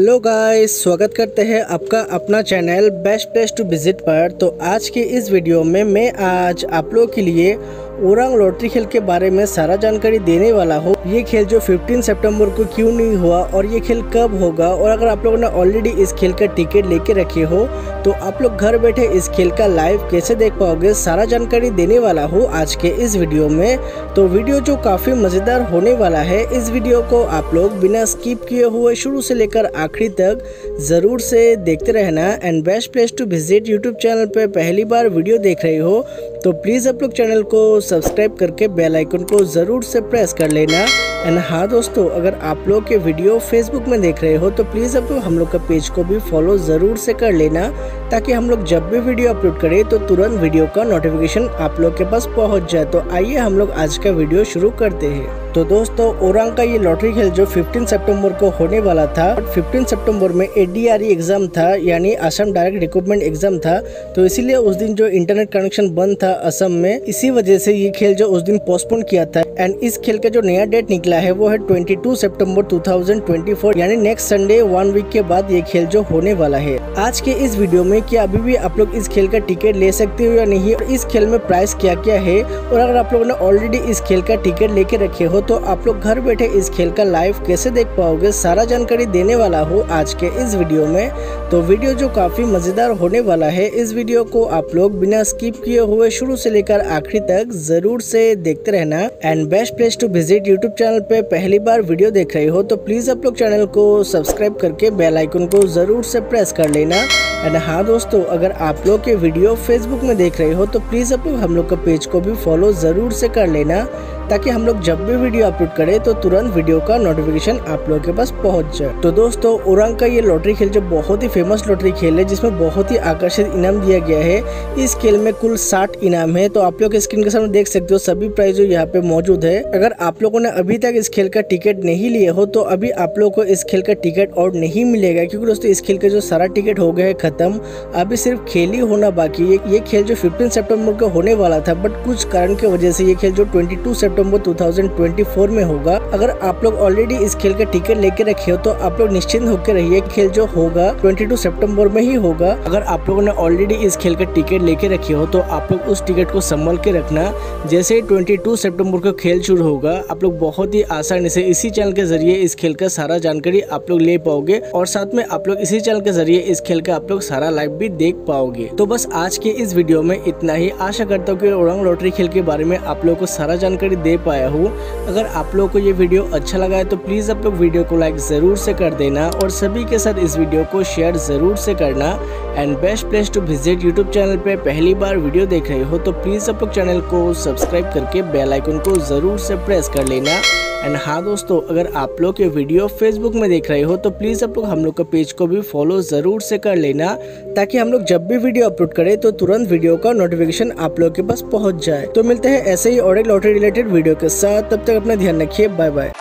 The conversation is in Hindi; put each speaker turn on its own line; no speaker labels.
हेलो गाइस, स्वागत करते हैं आपका अपना channel best place to visit पर। तो आज के इस वीडियो में मैं आज आप लोगों के लिए ओरंग लॉटरी खेल के बारे में सारा जानकारी देने वाला हूँ। ये खेल जो 15 सितंबर को क्यों नहीं हुआ और ये खेल कब होगा और अगर आप लोगों ने ऑलरेडी इस खेल का टिकट लेके रखे हो तो आप लोग घर बैठे इस खेल का लाइव कैसे देख पाओगे, सारा जानकारी देने वाला हूँ आज के इस वीडियो में। तो वीडियो जो काफ़ी मज़ेदार होने वाला है, इस वीडियो को आप लोग बिना स्किप किए हुए शुरू से लेकर आखिरी तक ज़रूर से देखते रहना। And best place to visit YouTube channel पे पहली बार वीडियो देख रहे हो तो प्लीज़ आप लोग चैनल को सब्सक्राइब करके बेल आइकन को ज़रूर से प्रेस कर लेना। एंड हाँ दोस्तों, अगर आप लोग के वीडियो फेसबुक में देख रहे हो तो प्लीज़ लोग हम लोग का पेज को भी फॉलो ज़रूर से कर लेना, ताकि हम लोग जब भी वीडियो अपलोड करें तो तुरंत वीडियो का नोटिफिकेशन आप लोग के पास पहुँच जाए। तो आइए हम लोग आज का वीडियो शुरू करते हैं। तो दोस्तों, ओरंग का ये लॉटरी खेल जो 15 सितंबर को होने वाला था 15 सितंबर में एडीआरई एग्ज़ाम था, यानी असम डायरेक्ट रिक्रूटमेंट एग्ज़ाम था तो इसीलिए उस दिन जो इंटरनेट कनेक्शन बंद था असम में, इसी वजह से ये खेल जो उस दिन पोस्टपोन किया था। एंड इस खेल का जो नया डेट निकला है, वो है 22 सितंबर 2024 यानी नेक्स्ट संडे वन वीक के बाद ये खेल जो होने वाला है। आज के इस वीडियो में क्या अभी भी आप लोग इस खेल का टिकट ले सकते हो या नहीं, और इस खेल में प्राइस क्या क्या है, और अगर आप लोगों ने ऑलरेडी इस खेल का टिकट लेके रखे हो तो आप लोग घर बैठे इस खेल का लाइव कैसे देख पाओगे, सारा जानकारी देने वाला हूँ आज के इस वीडियो में। तो वीडियो जो काफ़ी मज़ेदार होने वाला है, इस वीडियो को आप लोग बिना स्किप किए हुए शुरू से लेकर आखिरी तक ज़रूर से देखते रहना। And best place to visit YouTube channel पे पहली बार वीडियो देख रहे हो तो प्लीज़ आप लोग चैनल को सब्सक्राइब करके बेल आइकन को ज़रूर से प्रेस कर लेना। एंड हाँ दोस्तों, अगर आप लोग के वीडियो फेसबुक में देख रहे हो तो प्लीज़ आप लोग हम लोग का पेज को भी फॉलो ज़रूर से कर लेना। ताकि हम लोग जब भी वीडियो अपलोड करें तो तुरंत वीडियो का नोटिफिकेशन आप लोगों के पास पहुँच जाए। तो दोस्तों ओरंग का ये लॉटरी खेल जो बहुत ही फ़ेमस लॉटरी खेल है, जिसमें बहुत ही आकर्षित इनाम दिया गया है, इस खेल में कुल साठ इनाम है। तो आप लोग स्क्रीन के सामने देख सकते हो, सभी प्राइज यहाँ पे मौजूद है। अगर आप लोगों ने अभी तक इस खेल का टिकट नहीं लिए हो तो अभी आप लोग को इस खेल का टिकट और नहीं मिलेगा, क्योंकि दोस्तों, इस खेल का जो सारा टिकट हो गया है, खत्म। अभी सिर्फ़ खेल ही होना बाकी है। ये खेल जो फिफ्टीन सेप्टेम्बर को होने वाला था बट कुछ कारण की वजह से ये खेल जो ट्वेंटी सितंबर 2024 में होगा। अगर आप लोग ऑलरेडी इस खेल का टिकट लेके रखे हो तो आप लोग निश्चिंत होकर रहिए खेल जो होगा 22 सितंबर में ही होगा। अगर आप लोगों ने ऑलरेडी इस खेल का टिकट लेके रखे हो तो आप लोग उस टिकट को संभाल के रखना। जैसे ही टू सितंबर को खेल शुरू होगा, आप लोग बहुत ही आसानी से इसी चैनल के ज़रिए इस खेल का सारा जानकारी आप लोग ले पाओगे और साथ में आप लोग इसी चैनल के ज़रिए इस खेल का आप लोग सारा लाइव भी देख पाओगे। तो बस आज के इस वीडियो में इतना ही। आशा करता हूँ की ओरंग लॉटरी खेल के बारे में आप लोग को सारा जानकारी दे पाया हूँ। अगर आप लोगों को ये वीडियो अच्छा लगा है तो प्लीज़ आप लोग वीडियो को लाइक ज़रूर से कर देना और सभी के साथ इस वीडियो को शेयर ज़रूर से करना। And best place to visit YouTube channel पर पहली बार वीडियो देख रहे हो तो प्लीज़ आप लोग चैनल को सब्सक्राइब करके बेलाइकन को ज़रूर से प्रेस कर लेना। एंड हाँ दोस्तों, अगर आप लोग ये वीडियो फेसबुक में देख रहे हो तो प्लीज़ आप लोग हम लोग का पेज को भी फॉलो ज़रूर से कर लेना, ताकि हम लोग जब भी वीडियो अपलोड करें तो तुरंत वीडियो का नोटिफिकेशन आप लोग के पास पहुँच जाए। तो मिलते हैं ऐसे ही और एक लॉटरी रिलेटेड वीडियो के साथ। तब तक अपना ध्यान रखिए। Bye bye